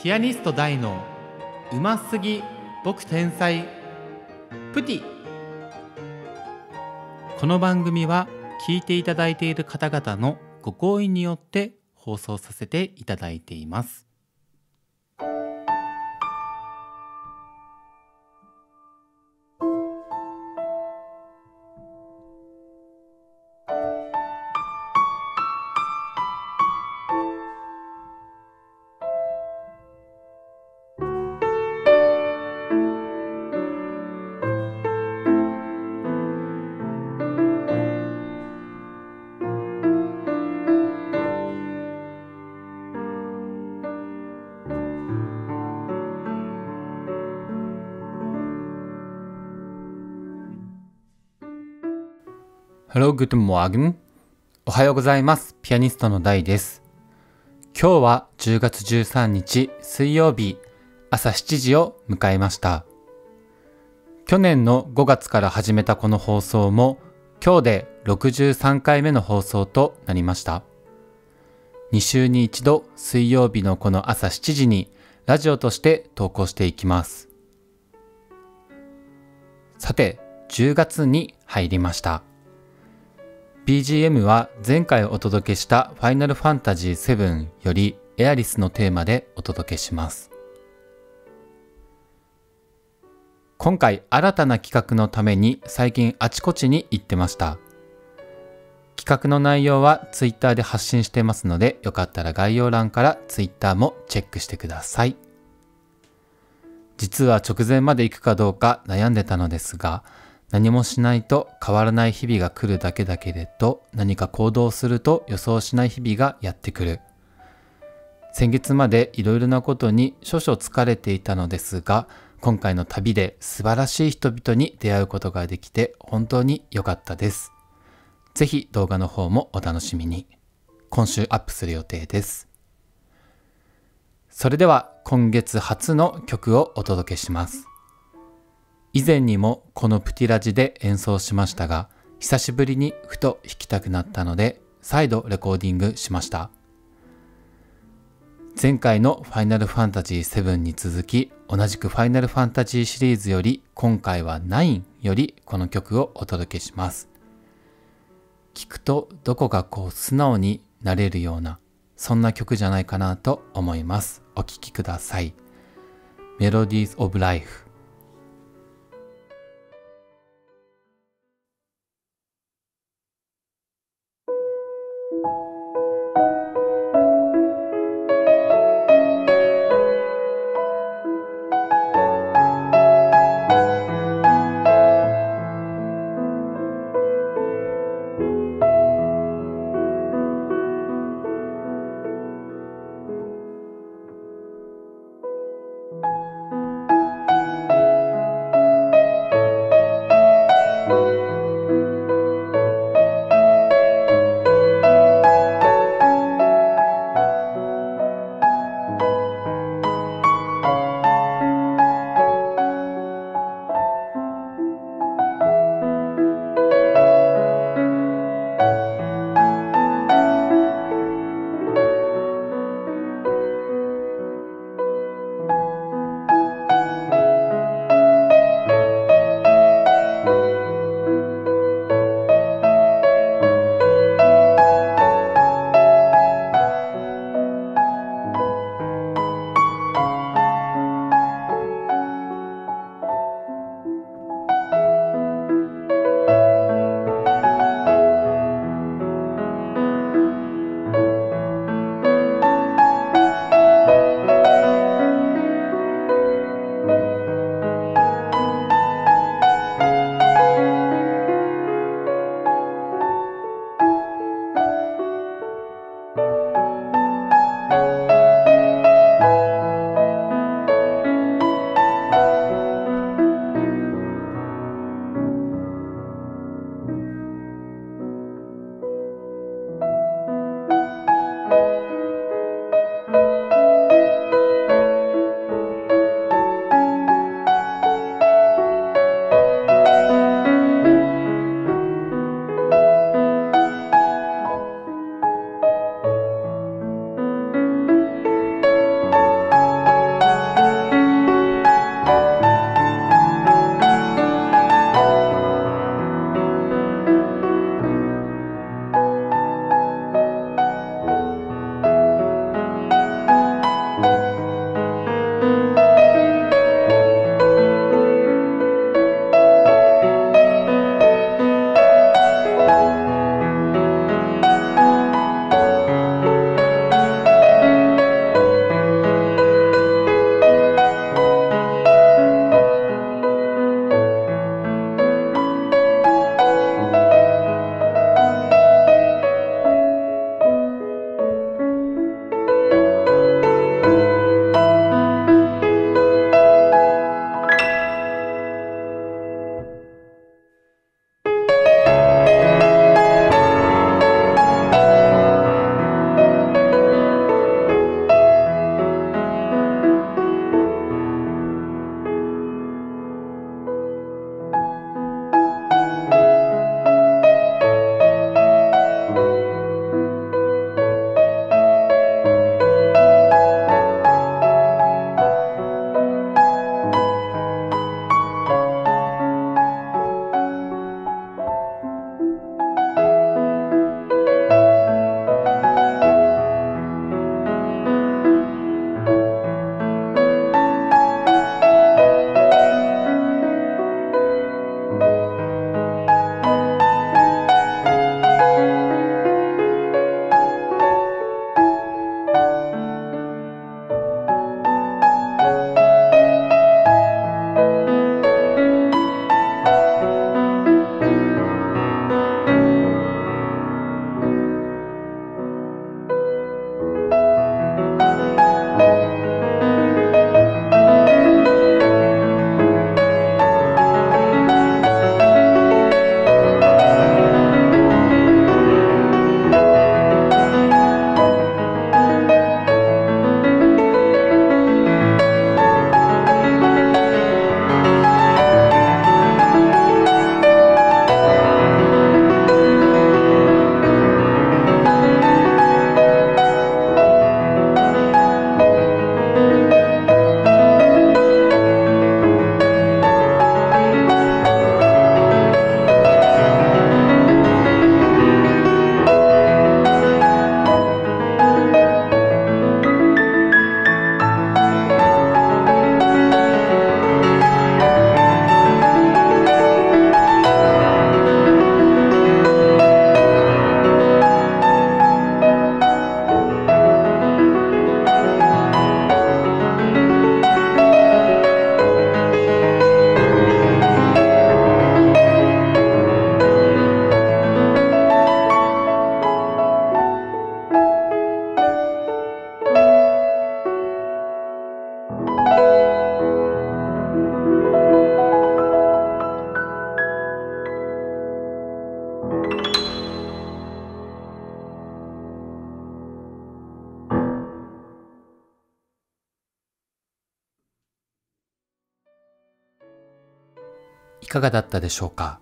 ピアニスト大のうますぎ僕天才プティ。この番組は聞いていただいている方々のご好意によって放送させていただいています。Hello good morning おはようございますピアニストの大です今日は10月13日水曜日朝7時を迎えました去年の5月から始めたこの放送も今日で63回目の放送となりました2週に一度水曜日のこの朝7時にラジオとして投稿していきますさて10月に入りました BGM は前回お届けしたファイナルファンタジー7よりエアリスのテーマでお届けします。今回新たな企画のために最近あちこちに行ってました。企画の内容は Twitter で発信してますのでよかったら概要欄から Twitter もチェックしてください。実は直前まで行くかどうか悩んでたのですが何もしないと変わらない日々が来るだけだけれど何か行動すると予想しない日々がやってくる。先月までいろいろなことに少々疲れていたのですが今回の旅で素晴らしい人々に出会うことができて本当に良かったです。ぜひ動画の方もお楽しみに。今週アップする予定です。それでは今月初の曲をお届けします。以前にもこのプティラジで演奏しましたが久しぶりにふと弾きたくなったので再度レコーディングしました。前回のファイナルファンタジー7に続き同じくファイナルファンタジーシリーズより今回は9よりこの曲をお届けします。聴くとどこかこう素直になれるようなそんな曲じゃないかなと思います。お聴きください。Melodies of Life「いかがだったでしょうか？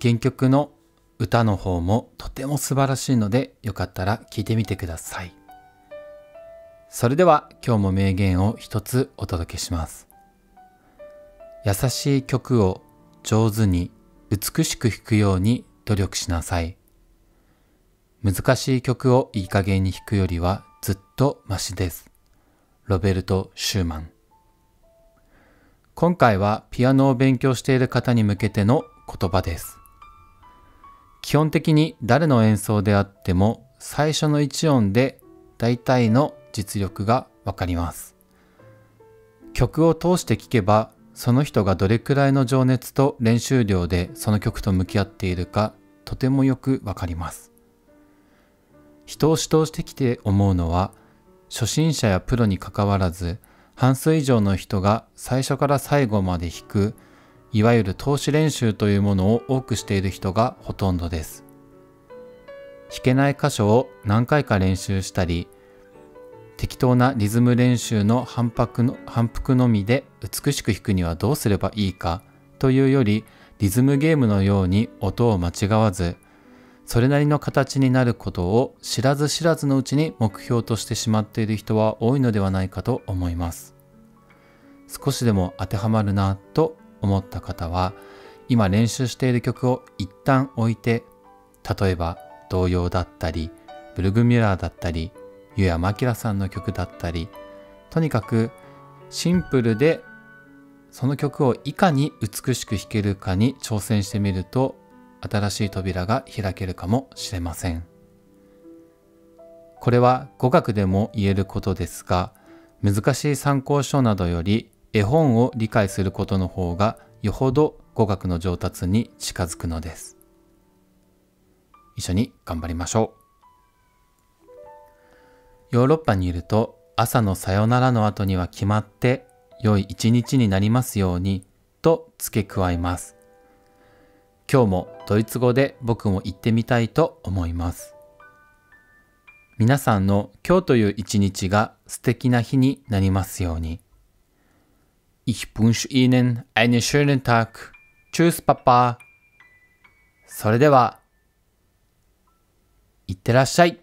原曲の歌の方もとても素晴らしいのでよかったら聴いてみてください。それでは今日も名言を一つお届けします。優しい曲を上手に美しく弾くように努力しなさい。難しい曲をいい加減に弾くよりはずっとマシです。ロベルト・シューマン。今回はピアノを勉強している方に向けての言葉です。基本的に誰の演奏であっても最初の1音で大体の実力がわかります。曲を通して聴けばその人がどれくらいの情熱と練習量でその曲と向き合っているかとてもよくわかります。人を指導してきて思うのは初心者やプロにかかわらず半数以上の人が最初から最後まで弾くいわゆる投資練習というものを多くしている人がほとんどです。弾けない箇所を何回か練習したり適当なリズム練習の反復の反復のみで美しく弾くにはどうすればいいかというよりリズムゲームのように音を間違わずそれなりの形になることを知らず知らずのうちに目標としてしまっている人は多いのではないかと思います。少しでも当てはまるなと思った方は今練習している曲を一旦置いて例えば童謡だったりブルグミュラーだったり湯山明さんの曲だったりとにかくシンプルでその曲をいかに美しく弾けるかに挑戦してみると新しい扉が開けるかもしれません。これは語学でも言えることですが難しい参考書などより絵本を理解することの方がよほど語学の上達に近づくのです。一緒に頑張りましょう。ヨーロッパにいると朝のさよならの後には決まって良い一日になりますようにと付け加えます。今日もドイツ語で僕も言ってみたいと思います。皆さんの今日という一日が素敵な日になりますように。Ich wünsche Ihnen einen schönen Tag. Tschüss, Papa. それでは、いってらっしゃい。